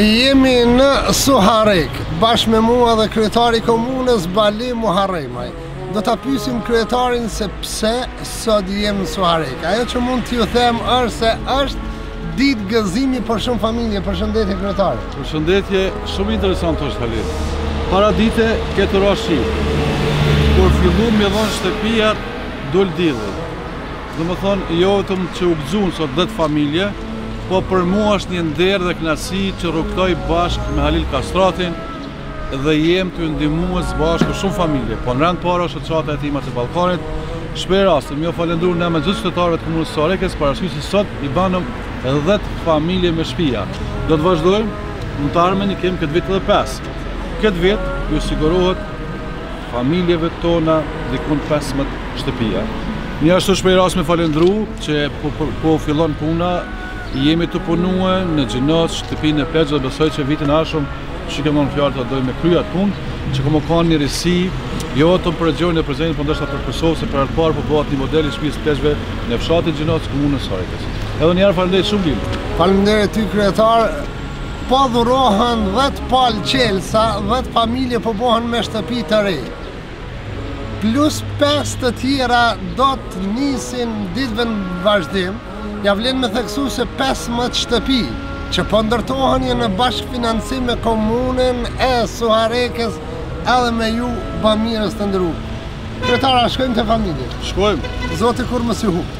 Jemi në Suharekë, bashkë me mua edhe kryetari i komunës Bali Muharremaj. Do ta pyesim kryetarin se pse sot jemi në Suharekë. Ajo që mund t'ju them është se është ditë gëzimi për shumë familje. Përshëndetje kryetar. Përshëndetje, shumë interesant është Halil. Paradite, ke tu ra shi, kur fillu me dhonë shtëpijat, dul dielli. Domethënë, jo vetëm që u gëzuan sot dhjetë familje, por për mua është një nder dhe kënaqësi që rrugëtoj bashkë me Halil Kastratin dhe jem tu ndihmu bashkë shumë familje, po në rend të parë është Shoqata Jetimat e Ballkanit. Shfrytëzoj rastin, ju falënderoj në emër të gjithë qytetarëve të Komunës së Suharekës, për arsye që sot i banëm dhjetë familje me shtëpia. Do të vazhdojmë, në të ardhmen i kemi këtë vit edhe pesë. Këtë vit ju sigurohet Familjeve tona dikun 15 shtëpia. Njashtu shfrytëzoj rastin me falendru që po, po, po fillon puna, jemi tu punue në Gjinoc, shtëpinë e pleqve dhe besoj që vitin e ardhshëm që kemë në fjalë të dojmë me kry atë punë, që ka me kanë një risi, jo vetëm për regjionin e Prizrenit, por ndoshta për Kosovë, se për herë të parë po bëhet një model i shpisë pleqve në fshatin Gjinoc, të komunës Suharekës. Edhe njëherë faleminderit shumë Halil. Faleminderit ty kryetar, Po dhurohen 10 palë çelësa, 10 familje po bohen me shtëpi të re. Plus 5 të tjera do të nisin ditëve në vazhdim, ja vlen me theksu se 15 shtëpi që po ndërtohen janë në bashkëfinancim me komunën e Suharekës edhe me ju bamirës të nderu. Kryetar, a, shkojmë te familjet. Shkojmë. Zoti kurrë mos i hup.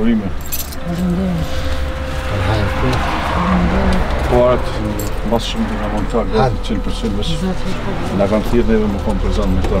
Urime. Faleminderit. Faleminderit. Paret ma s' shumë të ka montu gati 100% vesh. Na kanë thirrë neve më kon për zonë me ta.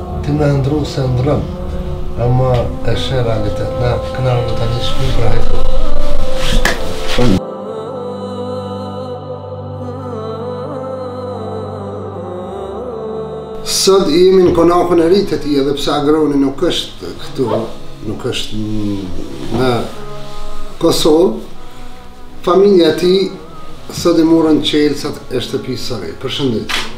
Ti me ëndrru se ëndrron ama e sheh realitet na kena ardhur tani shpinë për hajdutë. Sot jemi në konakun e ri të tij, edhe pse Agroni nuk është këtu, nuk është në Kosovë, familja e tij sot i morën çelsat e shtëpisë së re. Përshëndetje.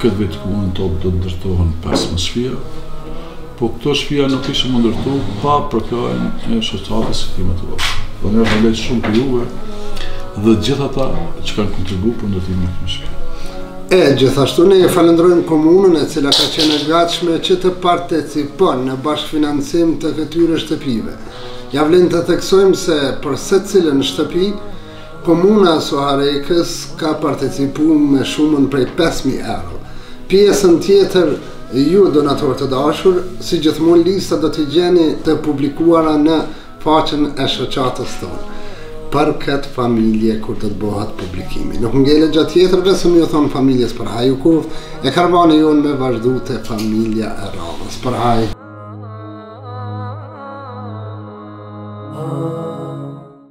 Këtë vit kumeton do të ndërtohen 15 shpia, po këto shpia nuk ishin me u ndërtu pa përkrahjen e shoqatës Jetimat e Ballkanit. Dhe faleminderit shumë për juve dhe gjithë ata që kanë kontribu për ndërtimin e këtyre shpiave. E, gjithashtu ne e falendrojmë komunën e cila ka qenë e gatshme që të participon në bashkëfinancim të këtyre shtëpive. Ja vlen të theksojmë se për secilën shtëpi, Komuna e Suharekës ka participu me shumën prej pesë mijë euro. Pjesën tjetër ju donatorë të dashur, si gjithmonë listat do t'i gjeni të publikuara në faqen e shoqatës tonë për këtë familje kur do të bëhet publikimi. Nuk ngelet gjë tjetër vetëm me ju thon familjes për hajr u koftë e karvani jonë me vazhdu te familja e radhës për hajr.